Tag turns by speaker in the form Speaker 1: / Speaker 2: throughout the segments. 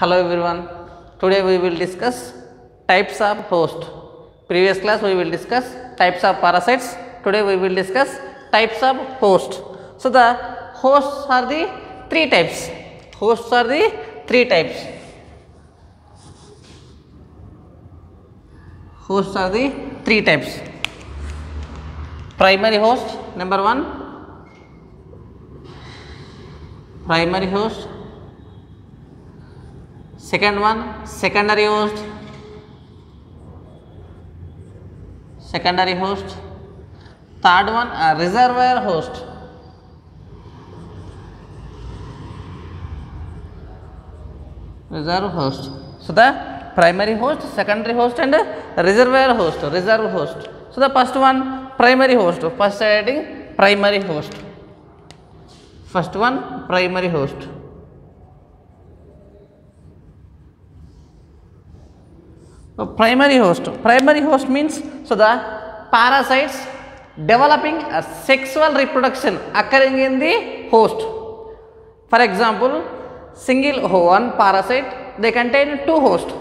Speaker 1: Hello everyone. Today we will discuss types of host. Previous class we will discuss types of parasites. Today we will discuss types of host. So the hosts are the three types. Hosts are the three types. Hosts are the three types. Primary host number one. Primary host second one secondary host. Secondary host. Third one a reservoir host. Reserve host. So the primary host secondary host and reservoir host. Reserve host. So the first one primary host. First adding primary host. First one primary host So, primary host. Primary host means so the parasites developing a sexual reproduction occurring in the host. For example single one parasite they contain two hosts.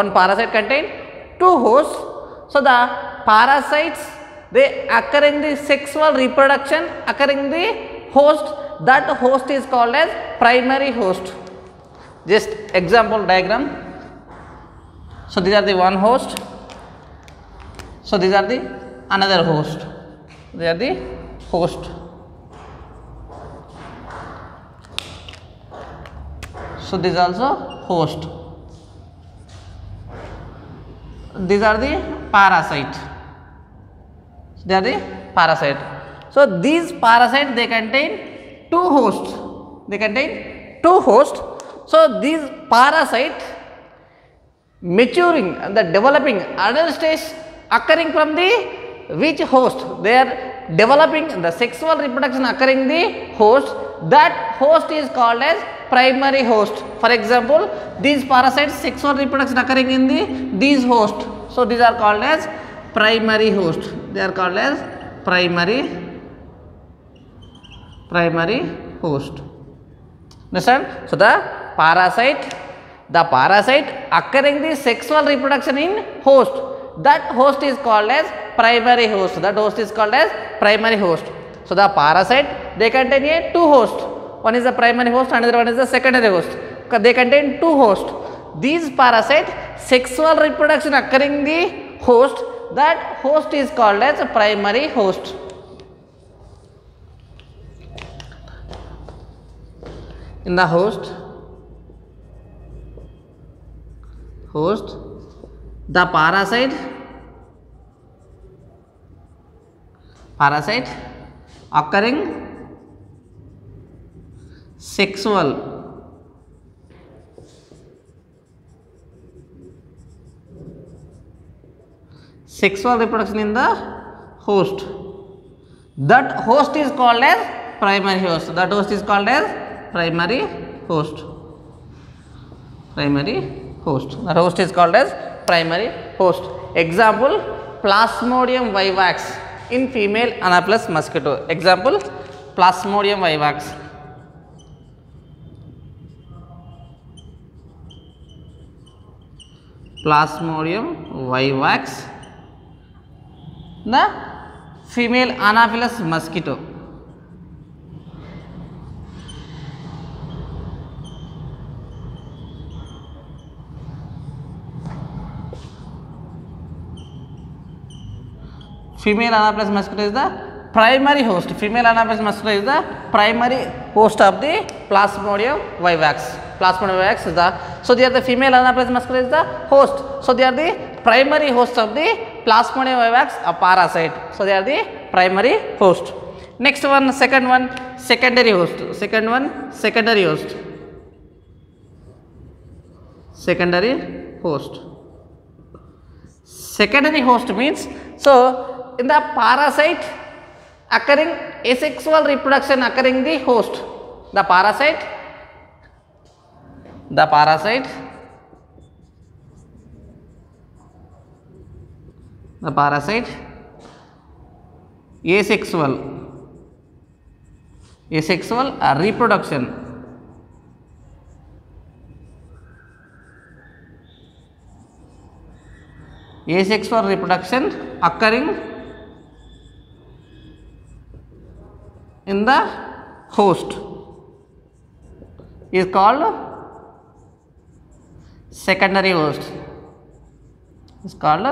Speaker 1: One parasite contain two hosts. So the parasites they occur in the sexual reproduction occurring in the host. That host is called as primary host. Just example diagram so these are the one host. So these are the another host. They are the host. So this also host. These are the parasite. They are the parasite. So these parasite they contain two hosts. They contain two hosts. So these parasite maturing and the developing adult stage occurring from the which host? They are developing the sexual reproduction occurring the host. That host is called as primary host. For example these parasites sexual reproduction occurring in the these host. So these are called as primary host. They are called as primary primary host. Understand? So the parasite the parasite occurring the sexual reproduction in host. That host is called as primary host. That host is called as primary host. So the parasite they contain a two host. One is the primary host another one is the secondary host. They contain two hosts these parasite sexual reproduction occurring the host that host is called as primary host. In the host host. The parasite. Parasite. Occurring. Sexual. Sexual reproduction in the host. That host is called as primary host. That host is called as primary host. Primary host. The host is called as primary host. Example Plasmodium vivax in female Anopheles mosquito. Example Plasmodium vivax. Plasmodium vivax the female Anopheles mosquito. Female Anopheles mosquito is the primary host female Anopheles mosquito is the primary host of the Plasmodium vivax Plasmodium vivax is the so they are the female Anopheles mosquito is the host so they are the primary host of the Plasmodium vivax a parasite so they are the primary host next one second one secondary host second one secondary host secondary host secondary host means so in the parasite occurring asexual reproduction occurring the host the parasite the parasite the parasite asexual asexual uh, reproduction asexual reproduction occurring in the host. Is called secondary host. Is called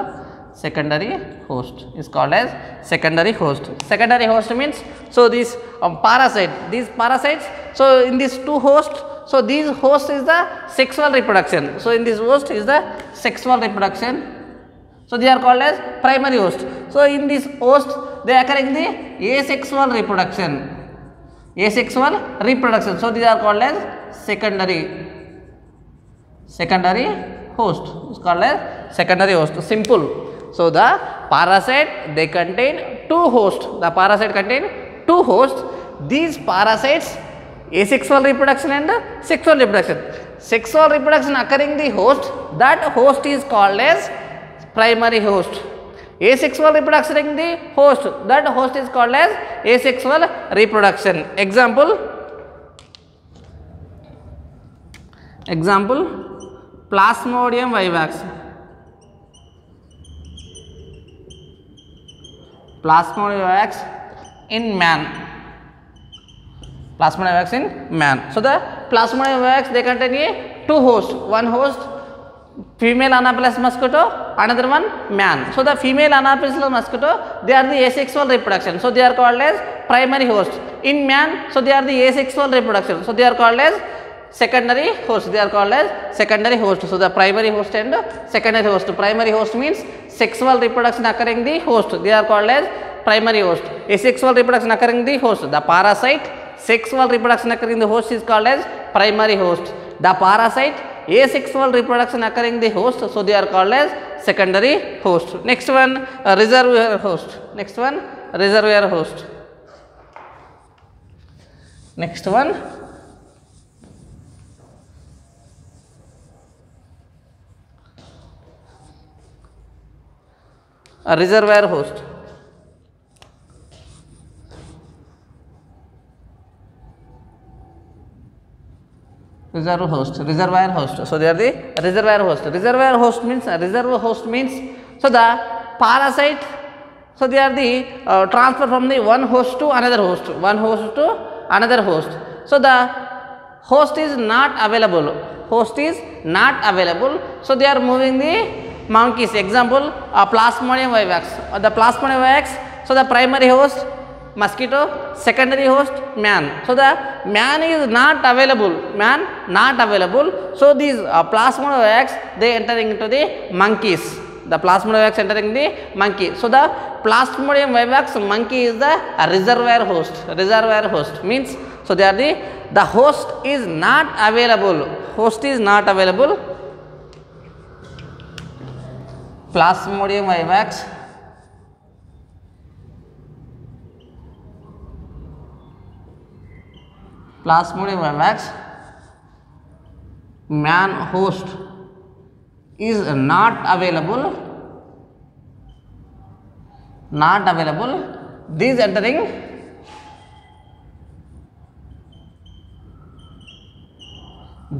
Speaker 1: secondary host. Is called as secondary host. Secondary host means so this um, parasite. These parasites so in these two hosts so these host is the sexual reproduction. So in this host is the sexual reproduction. So they are called as primary host. So in this host they are occurring the asexual reproduction. Asexual reproduction. So these are called as secondary. Secondary host. Called as secondary host. Simple. So the parasite they contain two hosts. The parasite contain two hosts. These parasites asexual reproduction and sexual reproduction. Sexual reproduction occurring the host that host is called as primary host asexual reproduction in the host. That host is called as asexual reproduction. Example. Example. Plasmodium vivax. Plasmodium vivax in man. Plasmodium vivax in man. So the plasmodium vivax they contain a two hosts. One host female anaphylaxis mosquito another one man so the female anaphylaxis mosquito they are the asexual reproduction so they are called as primary host in man so they are the asexual reproduction so they are called as secondary host they are called as secondary host so the primary host and secondary host primary host means sexual reproduction occurring the host they are called as primary host asexual reproduction occurring the host the parasite sexual reproduction occurring the host is called as primary host the parasite asexual reproduction occurring the host so they are called as secondary host. Next one uh, reservoir host. Next one reservoir host. Next one. A reservoir host reservoir host reservoir host so they are the reservoir host reservoir host means uh, reservoir host means so the parasite so they are the uh, transfer from the one host to another host one host to another host so the host is not available host is not available so they are moving the monkeys example uh, plasmodium vivax uh, the plasmodium vivax so the primary host mosquito secondary host man. So the man is not available man not available. So these uh, plasmodium vivax they entering into the monkeys. The plasmodium vivax entering the monkey. So the plasmodium vivax monkey is the reservoir host reservoir host means so they are the the host is not available. Host is not available. Plasmodium vivax plasmodium vivax man host is not available. Not available. These entering.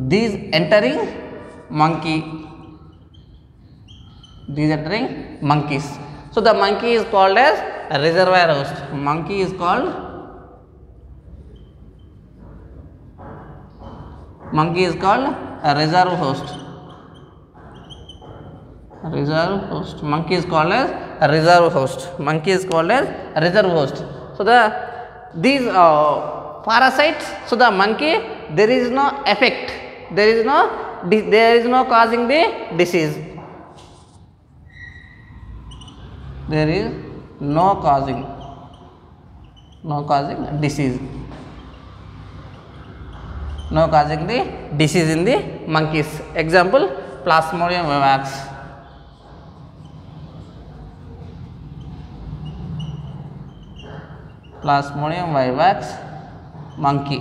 Speaker 1: These entering monkey. These entering monkeys. So the monkey is called as reservoir host. Monkey is called monkey is called a reserve host. Reserve host. Monkey is called as a reserve host. Monkey is called as a reserve host. So the these uh, parasites so the monkey there is no effect. There is no there is no causing the disease. There is no causing no causing disease no causing the disease in the monkeys example plasmodium vivax plasmodium vivax monkey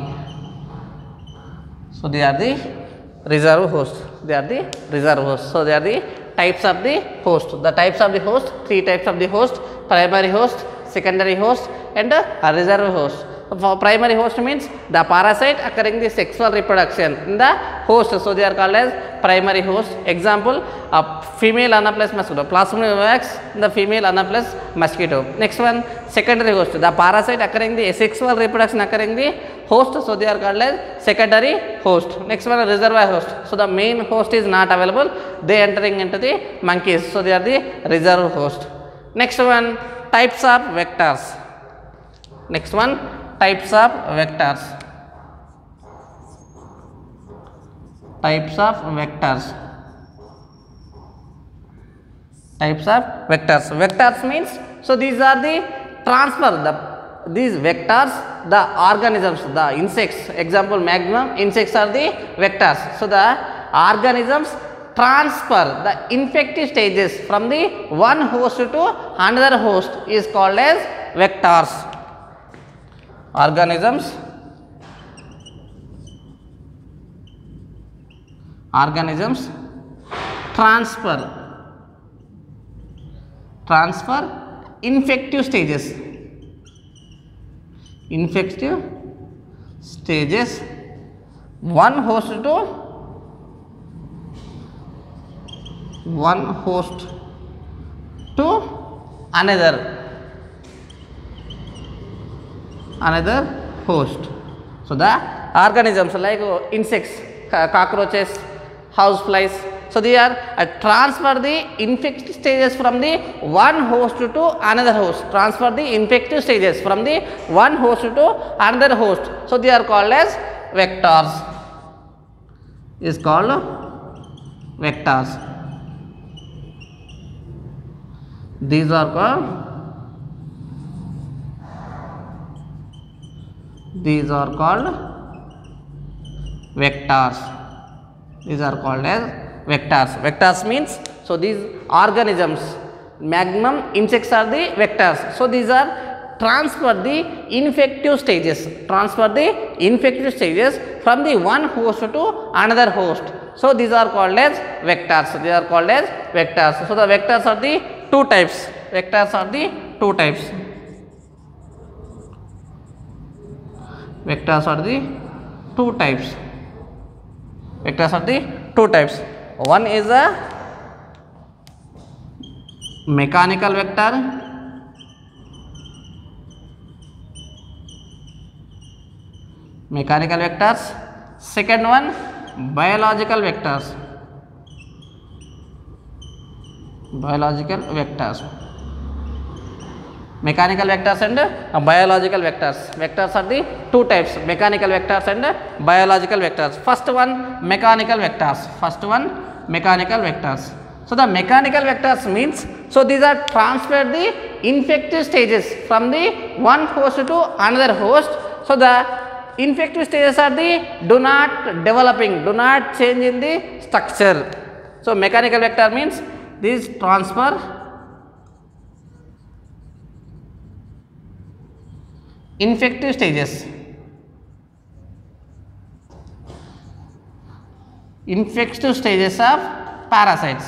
Speaker 1: so they are the reserve host they are the reserve host so they are the types of the host the types of the host three types of the host primary host secondary host and a reserve host For primary host means the parasite occurring the sexual reproduction in the host. So they are called as primary host. Example, a female anaphylaxis mosquito, Plasmodium vivax, the female anaphylaxis mosquito. Next one, secondary host, the parasite occurring the sexual reproduction occurring the host. So they are called as secondary host. Next one, reservoir host. So the main host is not available. They entering into the monkeys. So they are the reserve host. Next one, types of vectors. Next one, types of vectors. Types of vectors. Types of vectors. Vectors means so these are the transfer the these vectors the organisms the insects example maximum insects are the vectors so the organisms transfer the infective stages from the one host to another host is called as vectors organisms? Organisms? Transfer. Transfer infective stages. Infective stages. One host to one host to another another host. So the organisms like insects, cockroaches, house flies. So they are uh, transfer the infective stages from the one host to another host. Transfer the infective stages from the one host to another host. So they are called as vectors. Is called vectors. These are called these are called vectors. These are called as vectors. Vectors means so these organisms magnum insects are the vectors. So these are transfer the infective stages. Transfer the infective stages from the one host to another host. So these are called as vectors. They are called as vectors. So the vectors are the two types. Vectors are the two types vectors are the two types vectors are the two types one is a mechanical vector mechanical vectors second one biological vectors biological vectors mechanical vectors and biological vectors. Vectors are the two types mechanical vectors and biological vectors. First one mechanical vectors. First one mechanical vectors. So the mechanical vectors means so these are transferred the infective stages from the one host to another host. So the infective stages are the do not developing do not change in the structure. So mechanical vector means these transfer infective stages. Infective stages of parasites.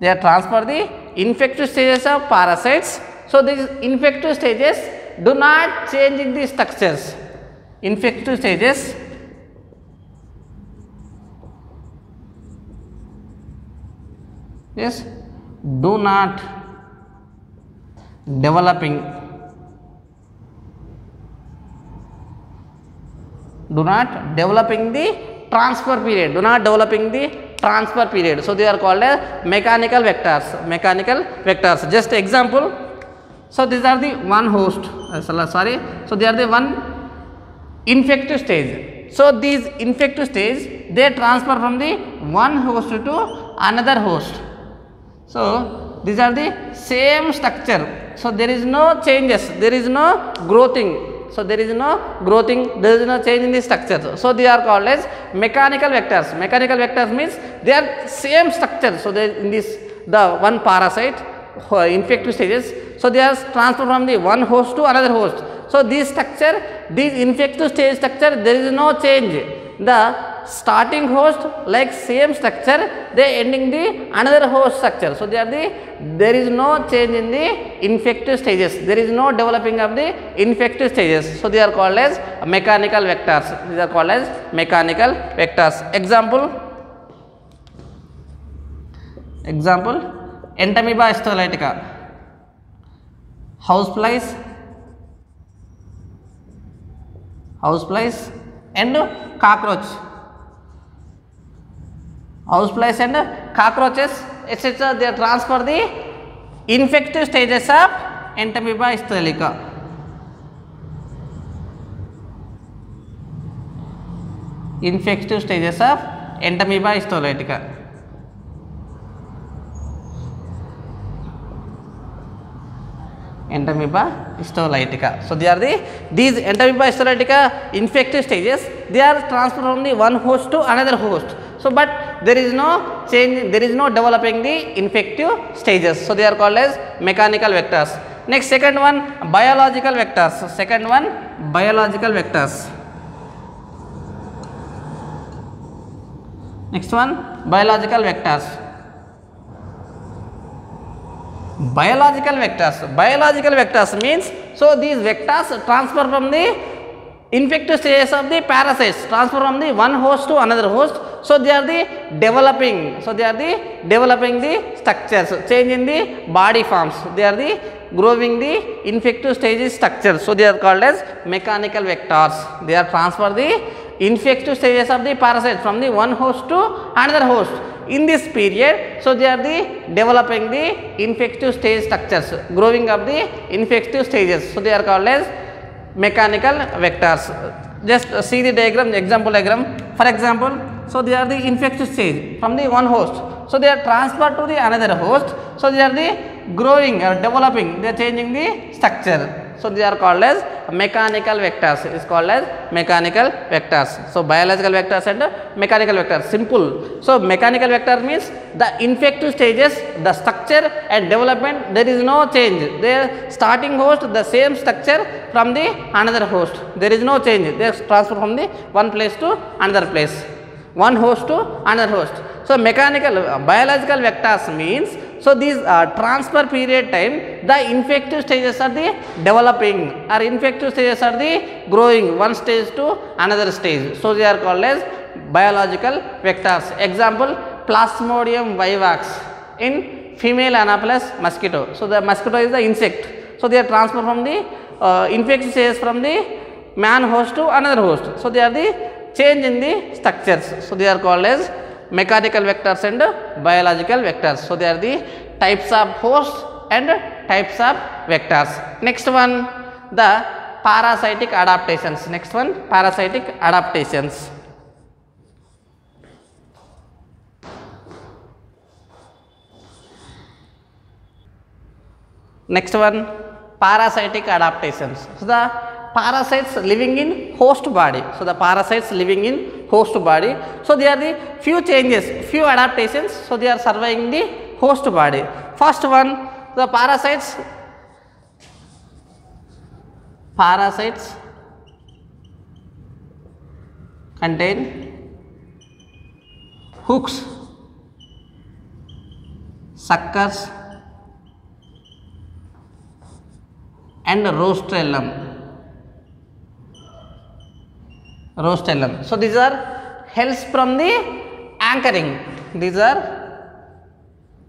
Speaker 1: They are transfer the infective stages of parasites. So these infective stages do not change in the structures. Infective stages yes do not developing do not developing the transfer period. Do not developing the transfer period. So they are called as mechanical vectors. Mechanical vectors. Just example. So these are the one host. Uh, sorry. So they are the one infective stage. So these infective stage they transfer from the one host to another host. So these are the same structure. So there is no changes, there is no growthing. So there is no growthing, there is no change in the structure. So they are called as mechanical vectors. Mechanical vectors means they are same structure. So they in this the one parasite infective stages. So they are transferred from the one host to another host. So this structure, this infective stage structure, there is no change. The starting host like same structure they ending the another host structure so they are the there is no change in the infective stages. There is no developing of the infective stages. So they are called as mechanical vectors. These are called as mechanical vectors. Example. Example. Entamoeba histolytica house flies. House and cockroach. Houseflies and cockroaches etc they transfer the infective stages of entamoeba histolytica infective stages of entamoeba histolytica entamoeba histolytica so they are the these entamoeba histolytica infective stages they are transferred from the one host to another host so but there is no change there is no developing the infective stages. So they are called as mechanical vectors. Next second one biological vectors. So, second one biological vectors. Next one biological vectors. Biological vectors. Biological vectors means so these vectors transfer from the infective stages of the parasites transfer from the one host to another host so they are the developing so they are the developing the structures. Change in the body forms. They are the growing the infective stages structure. So they are called as mechanical vectors. They are transfer the infective stages of the parasite from the one host to another host. In this period so they are the developing the infective stage structures growing of the infective stages. So they are called as mechanical vectors. Just see the diagram the example diagram. For example so they are the infective stage from the one host. So they are transferred to the another host. So they are the growing or developing. They are changing the structure. So they are called as mechanical vectors. Is called as mechanical vectors. So biological vectors and mechanical vectors. Simple. So mechanical vector means the infective stages the structure and development. There is no change. Their starting host the same structure from the another host. There is no change. They transfer from the one place to another place one host to another host. So mechanical uh, biological vectors means so these uh, transfer period time the infective stages are the developing or infective stages are the growing. One stage to another stage. So they are called as biological vectors. Example plasmodium vivax in female anopheles mosquito. So the mosquito is the insect. So they are transferred from the uh, infective stages from the man host to another host. So they are the change in the structures. So they are called as mechanical vectors and biological vectors. So they are the types of hosts and types of vectors. Next one the parasitic adaptations. Next one parasitic adaptations. Next one parasitic adaptations. So the parasites living in host body. So the parasites living in host body. So they are the few changes few adaptations. So they are surviving the host body. First one the parasites. Parasites contain hooks suckers and rostellum so these are helps from the anchoring. These are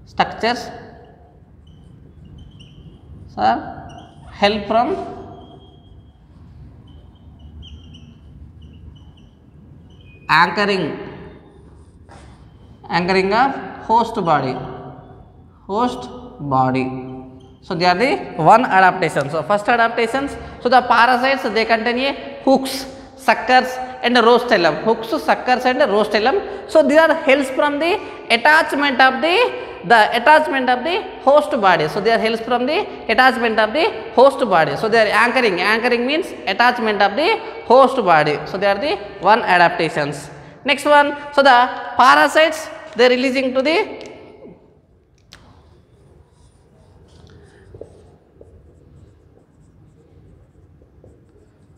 Speaker 1: structures. Sir help from anchoring. Anchoring of host body. Host body. So they are the one adaptation so first adaptations. So the parasites they contain a hooks suckers and rostellum hooks suckers and rostellum so these are helps from the attachment of the the attachment of the host body. So they are helps from the attachment of the host body. So they are anchoring. Anchoring means attachment of the host body. So they are the one adaptations. Next one. So the parasites they are releasing to the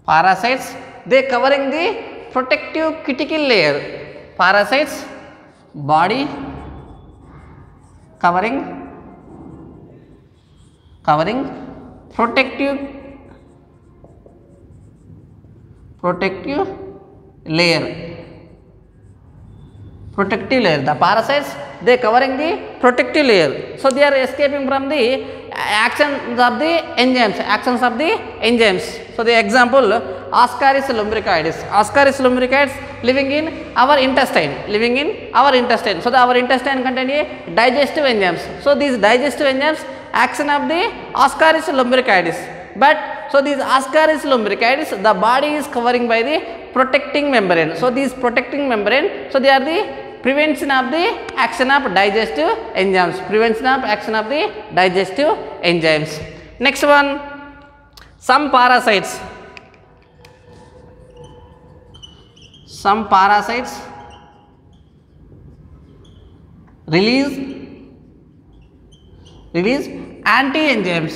Speaker 1: parasites they covering the protective cuticle layer. Parasites body covering covering protective protective layer. Protective layer. The parasites they covering the protective layer. So they are escaping from the actions of the enzymes actions of the enzymes so the example ascaris lumbricoides ascaris lumbricoides living in our intestine. Living in our intestine. So the our intestine contain a digestive enzymes. So these digestive enzymes action of the ascaris lumbricoides but so these ascaris lumbricoides the body is covering by the protecting membrane. So these protecting membrane so they are the prevention of the action of digestive enzymes. Prevention of action of the digestive enzymes. Next one some parasites some parasites release release anti enzymes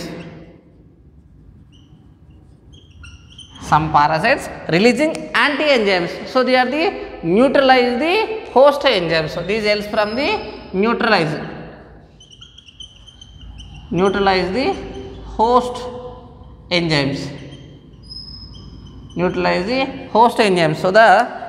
Speaker 1: some parasites releasing anti enzymes so they are the neutralize the host enzymes. So these helps from the neutralize neutralize the host enzymes. Neutralize the host enzymes. So the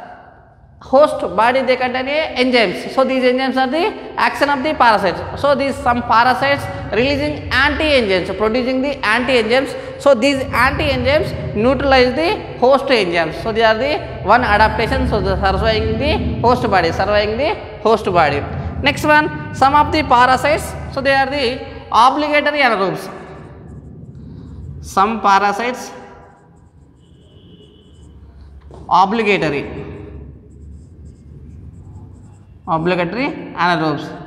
Speaker 1: host body they contain enzymes. So these enzymes are the action of the parasites. So these some parasites releasing anti enzymes producing the anti enzymes so these anti enzymes neutralize the host enzymes. So they are the one adaptation. So the surviving the host body surviving the host body. Next one some of the parasites. So they are the obligatory anaerobes. Some parasites obligatory obligatory anaerobes.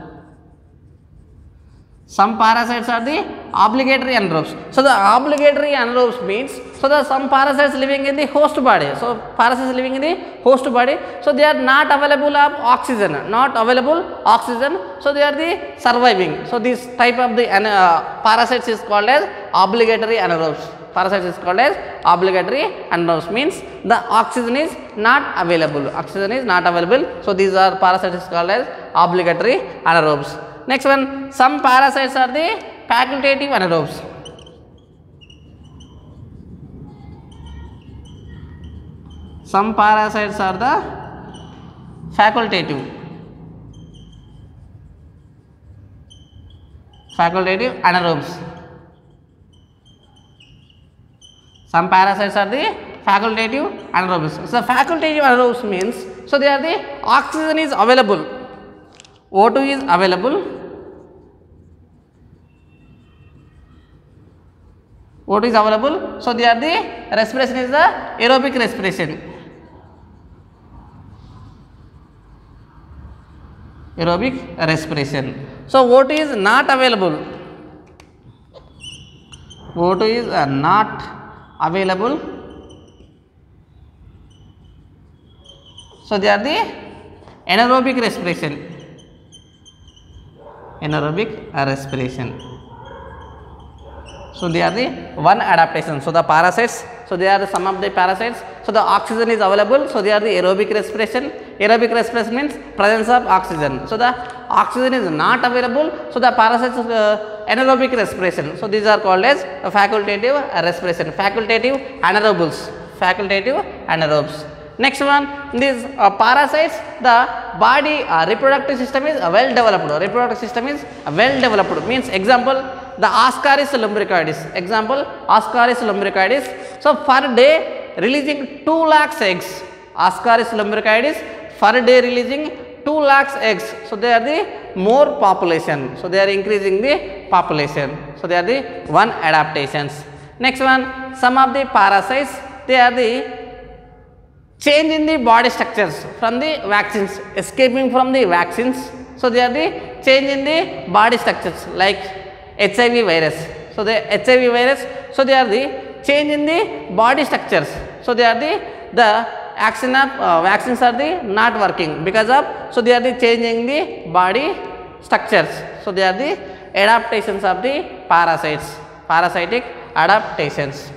Speaker 1: Some parasites are the obligatory anaerobes. So the obligatory anaerobes means so the some parasites living in the host body. So parasites living in the host body. So they are not available of oxygen not available oxygen. So they are the surviving. So this type of the uh, parasites is called as obligatory anaerobes parasites is called as obligatory anaerobes means the oxygen is not available. Oxygen is not available. So these are parasites is called as obligatory anaerobes. Next one some parasites are the facultative anaerobes. Some parasites are the facultative. Facultative anaerobes some parasites are the facultative anaerobes. So facultative anaerobes means so they are the oxygen is available. O2 is available. O2 is available. So they are the respiration is the aerobic respiration. Aerobic respiration. So o2 is not available. O2 is uh, not available. So they are the anaerobic respiration. Anaerobic respiration. So they are the one adaptation. So the parasites. So they are some of the parasites. So the oxygen is available. So they are the aerobic respiration. Aerobic respiration means presence of oxygen. So the oxygen is not available so the parasites uh, anaerobic respiration. So these are called as facultative respiration facultative anaerobes facultative anaerobes. Next one these uh, parasites the body uh, reproductive system is uh, well developed. Reproductive system is well developed. Means example the ascaris lumbricoides example ascaris lumbricoides so per day releasing 2 lakhs eggs. Ascaris lumbricoides per day releasing 2 lakhs eggs so they are the more population. So they are increasing the population. So they are the one adaptations. Next one some of the parasites they are the change in the body structures from the vaccines escaping from the vaccines. So they are the change in the body structures like hiv virus. So the hiv virus so they are the change in the body structures. So they are the the of uh, vaccines are the not working because of so they are the changing the body structures. So they are the adaptations of the parasites parasitic adaptations